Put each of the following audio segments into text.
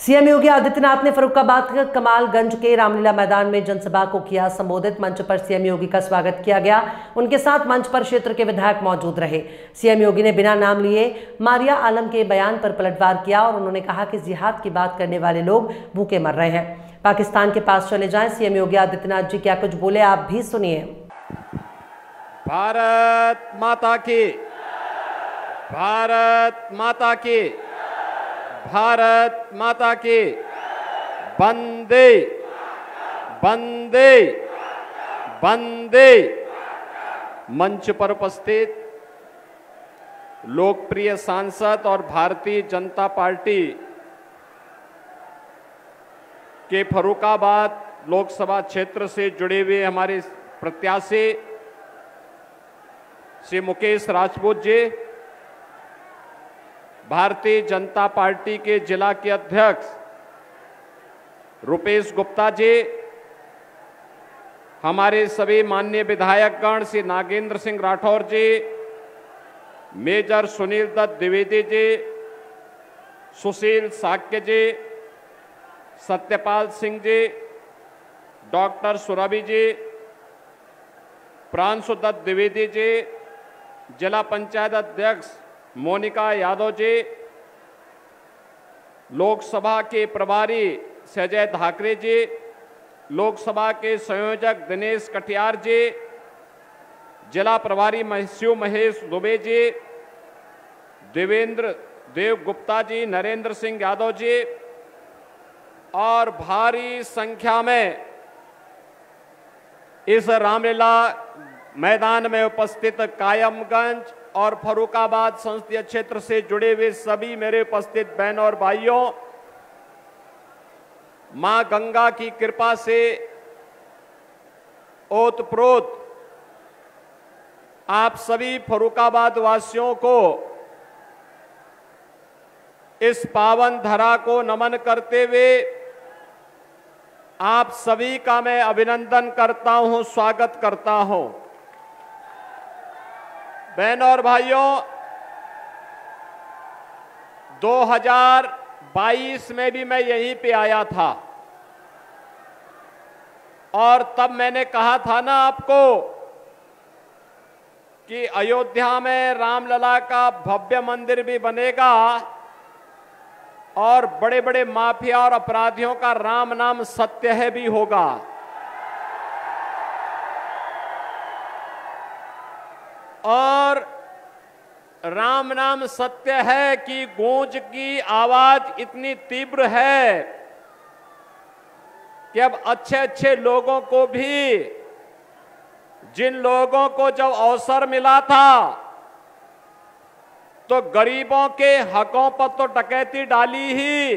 CM Yogi Adityanath ने फरुखाबाद के कमालगंज के रामलीला मैदान में जनसभा को किया संबोधित। मंच पर सीएम योगी का स्वागत किया गया। उनके साथ मंच पर क्षेत्र के विधायक मौजूद रहे। सीएम योगी ने बिना नाम लिए मारिया आलम के बयान पर पलटवार किया और उन्होंने कहा कि जिहाद की बात करने वाले लोग भूखे मर रहे हैं। पाकिस्तान के पास चले जाएँ। सीएम योगी आदित्यनाथ जी, क्या कुछ बोले आप भी सुनिए। भारत माता की, भारत माता की। भारत माता की। बंदे। बंदे। बंदे। मंच पर उपस्थित लोकप्रिय सांसद और भारतीय जनता पार्टी के फरुखाबाद लोकसभा क्षेत्र से जुड़े हुए हमारे प्रत्याशी श्री मुकेश राजपूत जी भारतीय जनता पार्टी के जिला के अध्यक्ष रुपेश गुप्ता जी, हमारे सभी माननीय विधायकगण श्री नागेंद्र सिंह राठौर जी, मेजर सुनील दत्त द्विवेदी जी, सुशील साक्य जी, सत्यपाल सिंह जी, डॉक्टर सुरभि जी, प्रांशु दत्त द्विवेदी जी, जिला पंचायत अध्यक्ष मोनिका यादव जी लोकसभा के प्रभारी सजय धाकरे जी, लोकसभा के संयोजक दिनेश कटियार जी, जिला प्रभारी शिव महेश दुबे जी, देवेंद्र देव गुप्ता जी, नरेंद्र सिंह यादव जी, और भारी संख्या में इस रामलीला मैदान में उपस्थित कायमगंज और फरुखाबाद संसदीय क्षेत्र से जुड़े हुए सभी मेरे उपस्थित बहन और भाइयों, माँ गंगा की कृपा से ओतप्रोत आप सभी फरुखाबाद वासियों को इस पावन धरा को नमन करते हुए आप सभी का मैं अभिनंदन करता हूँ, स्वागत करता हूँ। बहनों और भाइयों 2022 में भी मैं यहीं पे आया था। और तब मैंने कहा था ना आपको कि अयोध्या में रामलला का भव्य मंदिर भी बनेगा और बड़े बड़े माफिया और अपराधियों का राम नाम सत्य है भी होगा। और राम नाम सत्य है कि गूंज की आवाज़ इतनी तीव्र है कि अब अच्छे अच्छे लोगों को भी, जिन लोगों को जब अवसर मिला था तो गरीबों के हकों पर तो डकैती डाली ही।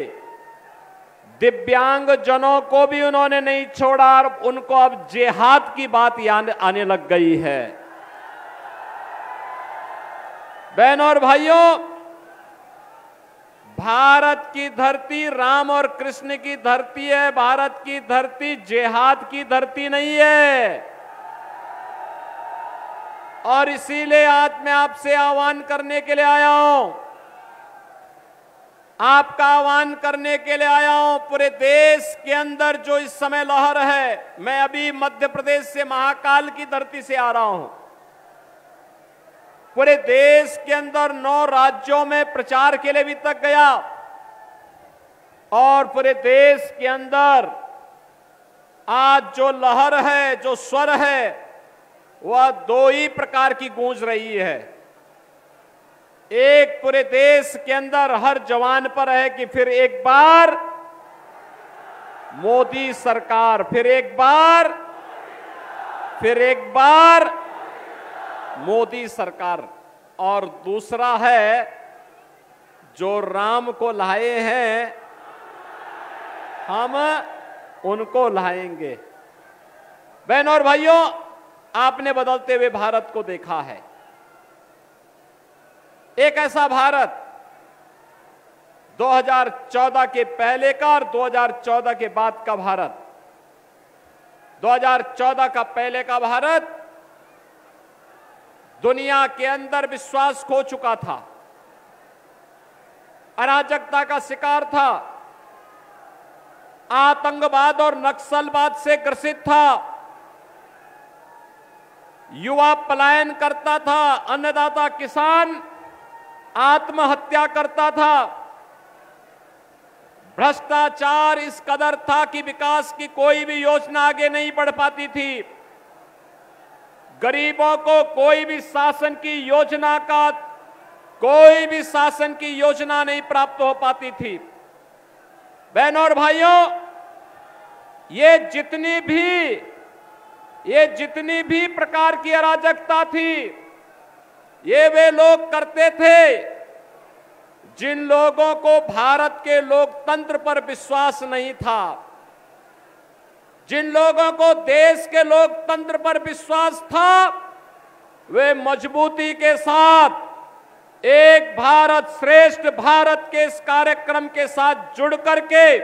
दिव्यांग जनों को भी उन्होंने नहीं छोड़ा और उनको अब जेहाद की बात आने लग गई है। बहनों और भाइयों, भारत की धरती राम और कृष्ण की धरती है, भारत की धरती जेहाद की धरती नहीं है। और इसीलिए आज मैं आपसे आह्वान करने के लिए आया हूँ। आपका आह्वान करने के लिए आया हूँ, पूरे देश के अंदर जो इस समय लहर है, मैं अभी मध्य प्रदेश से महाकाल की धरती से आ रहा हूँ। पूरे देश के अंदर नौ राज्यों में प्रचार के लिए भी तक गया। और पूरे देश के अंदर आज जो लहर है, जो स्वर है, वह दो ही प्रकार की गूंज रही है। एक पूरे देश के अंदर हर जवान पर है कि फिर एक बार मोदी सरकार, फिर एक बार, फिर एक बार मोदी सरकार। और दूसरा है, जो राम को लाए हैं, हम उनको लाएँगे। बहन और भाइयों, आपने बदलते हुए भारत को देखा है। एक ऐसा भारत 2014 के पहले का और 2014 के बाद का भारत। 2014 का पहले का भारत दुनिया के अंदर विश्वास खो चुका था। अराजकता का शिकार था। आतंकवाद और नक्सलवाद से ग्रसित था। युवा पलायन करता था, अन्नदाता किसान आत्महत्या करता था। भ्रष्टाचार इस कदर था कि विकास की कोई भी योजना आगे नहीं बढ़ पाती थी। गरीबों को कोई भी शासन की योजना का, कोई भी शासन की योजना नहीं प्राप्त हो पाती थी। बहनों और भाइयों, ये जितनी भी, ये जितनी भी प्रकार की अराजकता थी, ये वे लोग करते थे जिन लोगों को भारत के लोकतंत्र पर विश्वास नहीं था। जिन लोगों को देश के लोकतंत्र पर विश्वास था, वे मजबूती के साथ, एक भारत श्रेष्ठ भारत के इस कार्यक्रम के साथ जुड़ करके,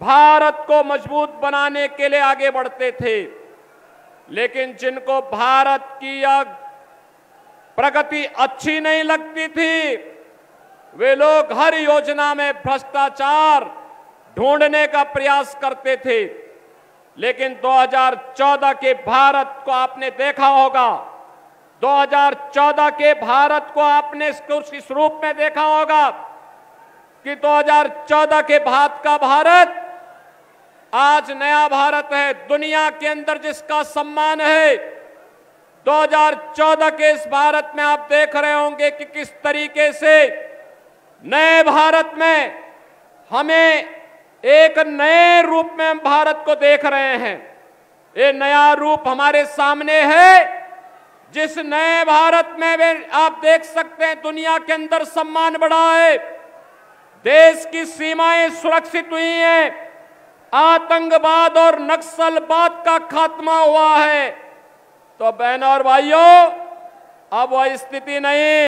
भारत को मज़बूत बनाने के लिए आगे बढ़ते थे। लेकिन जिनको भारत की यह प्रगति अच्छी नहीं लगती थी, वे लोग हर योजना में भ्रष्टाचार ढूँढने का प्रयास करते थे। लेकिन 2014 के भारत को आपने देखा होगा। 2014 के भारत को आपने इस रूप में देखा होगा कि 2014 के भारत का भारत आज नया भारत है, दुनिया के अंदर जिसका सम्मान है। 2014 के इस भारत में आप देख रहे होंगे कि किस तरीके से नए भारत में हमें एक नए रूप में हम भारत को देख रहे हैं। ये नया रूप हमारे सामने है। जिस नए भारत में वे आप देख सकते हैं, दुनिया के अंदर सम्मान बढ़ा है। देश की सीमाएँ सुरक्षित हुई हैं। आतंकवाद और नक्सलवाद का खात्मा हुआ है। तो बहनों और भाइयों, अब वह स्थिति नहीं।